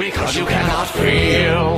because you cannot feel.